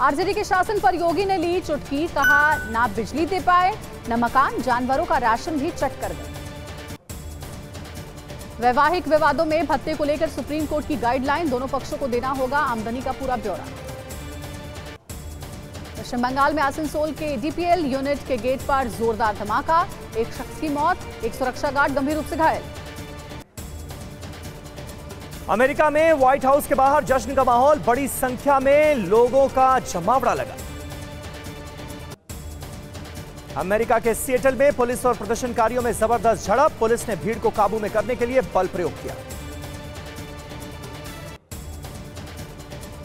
RJD के शासन पर योगी ने ली चुटकी, कहा, ना बिजली दे पाए, न मकान, जानवरों का राशन भी चट कर गए वैवाहिक विवादों में भत्ते को लेकर सुप्रीम कोर्ट की गाइडलाइन, दोनों पक्षों को देना होगा आमदनी का पूरा ब्यौरा। पश्चिम बंगाल में आसनसोल के डीपीएल यूनिट के गेट पर जोरदार धमाका, एक शख्स की मौत, एक सुरक्षा गार्ड गंभीर रूप से घायल। अमेरिका में व्हाइट हाउस के बाहर जश्न का माहौल, बड़ी संख्या में लोगों का जमावड़ा लगा। अमेरिका के सिएटल में पुलिस और प्रदर्शनकारियों में ज़बरदस्त झड़प, पुलिस ने भीड़ को काबू में करने के लिए बल प्रयोग किया।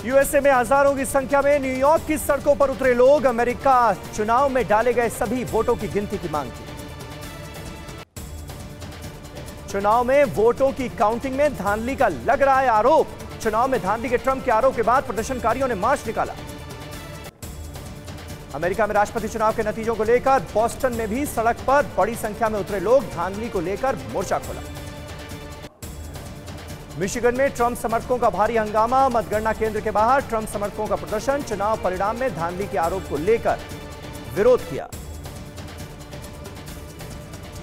यूएसए में हज़ारों की संख्या में न्यूयॉर्क की सड़कों पर उतरे लोग। अमेरिका चुनाव में डाले गए सभी वोटों की गिनती की मांग की। चुनाव में वोटों की काउंटिंग में धांधली का लग रहा है आरोप। चुनाव में धांधली के ट्रंप के आरोप के बाद प्रदर्शनकारियों ने मार्च निकाला। अमेरिका में राष्ट्रपति चुनाव के नतीजों को लेकर बॉस्टन में भी सड़क पर बड़ी संख्या में उतरे लोग धांधली को लेकर मोर्चा खोला। मिशिगन में ट्रंप समर्थकों का भारी हंगामा, मतगणना केंद्र के बाहर ट्रंप समर्थकों का प्रदर्शन, चुनाव परिणाम में धांधली के आरोप को लेकर विरोध किया।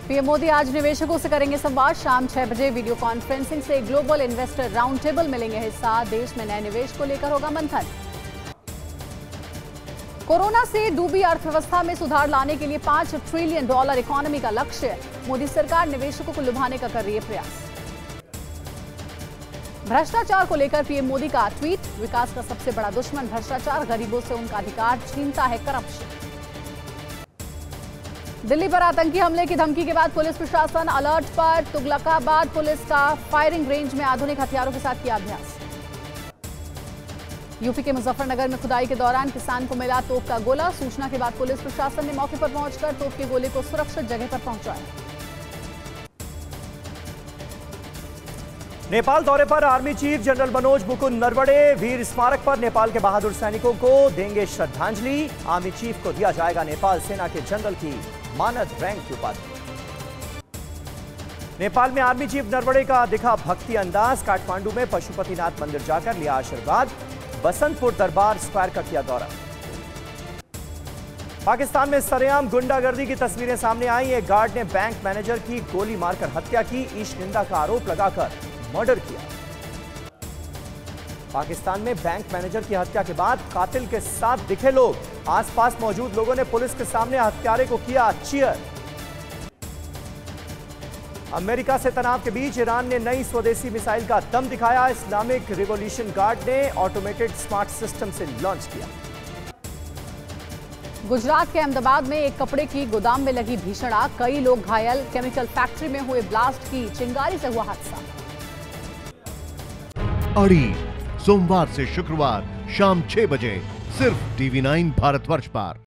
पीएम मोदी आज निवेशकों से करेंगे संवाद शाम छह बजे। वीडियो कॉन्फ्रेंसिंग से ग्लोबल इन्वेस्टर राउंड टेबल मिलेंगे हिस्सा। देश में नए निवेश को लेकर होगा मंथन। कोरोना से डूबी अर्थव्यवस्था में सुधार लाने के लिए पाँच ट्रिलियन डॉलर इकोनॉमी का लक्ष्य। मोदी सरकार निवेशकों को लुभाने का कर रही है प्रयास। भ्रष्टाचार को लेकर पीएम मोदी का ट्वीट। विकास का सबसे बड़ा दुश्मन भ्रष्टाचार, गरीबों से उनका अधिकार छीनता है करप्शन। दिल्ली पर आतंकी हमले की धमकी के बाद पुलिस प्रशासन अलर्ट पर। तुगलकाबाद पुलिस का फायरिंग रेंज में आधुनिक हथियारों के साथ किया अभ्यास। यूपी के मुजफ्फरनगर में खुदाई के दौरान किसान को मिला तोप का गोला। सूचना के बाद पुलिस प्रशासन ने मौके पर पहुंचकर तोप के गोले को सुरक्षित जगह पर पहुँचाया। नेपाल दौरे पर army chief general Manoj Mukund Naravane वीर स्मारक पर नेपाल के बहादुर सैनिकों को देंगे श्रद्धांजलि। आर्मी चीफ को दिया जाएगा नेपाल सेना के जनरल की मानद रैंक की उपाधि। नेपाल में आर्मी चीफ नरवड़े का दिखा भक्ति अंदाज। काठमांडू में पशुपतिनाथ मंदिर जाकर लिया आशीर्वाद। बसंतपुर दरबार स्क्वायर का किया दौरा। पाकिस्तान में सरेआम गुंडागर्दी की तस्वीरें सामने आई। एक गार्ड ने बैंक मैनेजर की गोली मारकर हत्या की। ईश निंदा का आरोप लगाकर मर्डर किया। पाकिस्तान में बैंक मैनेजर की हत्या के बाद कातिल के साथ दिखे लोग। आसपास मौजूद लोगों ने पुलिस के सामने हत्यारे को किया चीयर अमेरिका से तनाव के बीच ईरान ने नई स्वदेशी मिसाइल का दम दिखाया। इस्लामिक रिवोल्यूशन गार्ड ने ऑटोमेटेड स्मार्ट सिस्टम से लॉन्च किया। गुजरात के अहमदाबाद में एक कपड़े की गोदाम में लगी भीषण आग। कई लोग घायल। केमिकल फैक्ट्री में हुए ब्लास्ट की चिंगारी से हुआ हादसा। अड़ी सोमवार से शुक्रवार शाम छह बजे सिर्फ़ टीवी नाइन भारतवर्ष पर।